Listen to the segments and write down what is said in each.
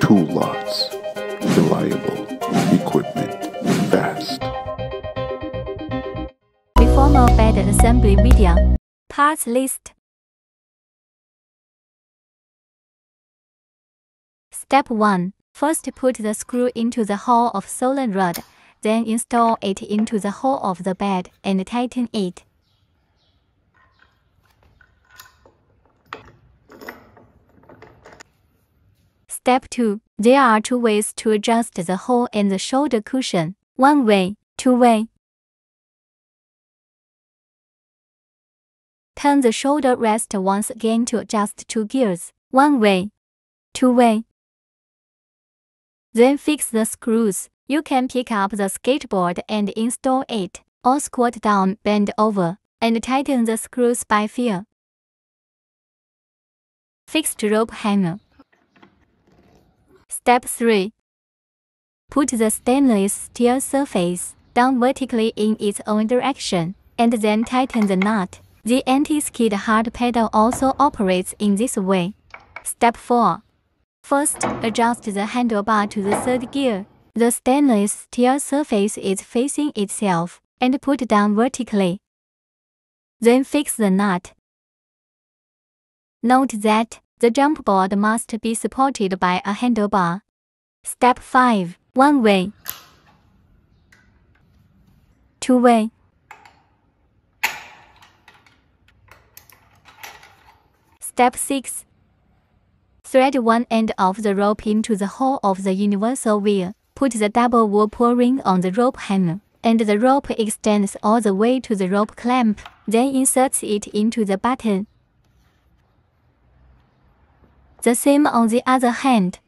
Toolots. Reliable. Equipment. Fast. Reformer bed assembly video. Parts list. Step 1. First put the screw into the hole of Solan rod, then install it into the hole of the bed and tighten it. Step 2. There are two ways to adjust the hole and the shoulder cushion. One way, two way. Turn the shoulder rest once again to adjust two gears. One way, two way. Then fix the screws. You can pick up the skateboard and install it, or squat down, bend over, and tighten the screws by feel. Fixed rope hanger. Step 3. Put the stainless steel surface down vertically in its own direction, and then tighten the nut. The anti-skid hard pedal also operates in this way. Step 4. First, adjust the handlebar to the third gear. The stainless steel surface is facing itself and put down vertically. Then fix the nut. Note that the jump board must be supported by a handlebar. Step 5. One way. Two way. Step 6. Thread one end of the rope into the hole of the universal wheel. Put the double whirlpool ring on the rope hanger, and the rope extends all the way to the rope clamp, then inserts it into the button. The same on the other hand.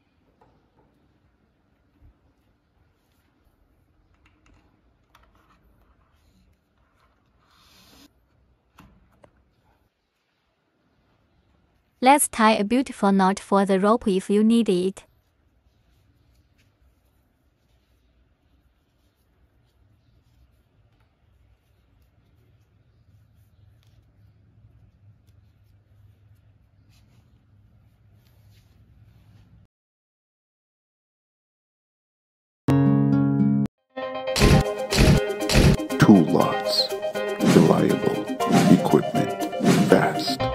Let's tie a beautiful knot for the rope if you need it. lots, reliable equipment, fast.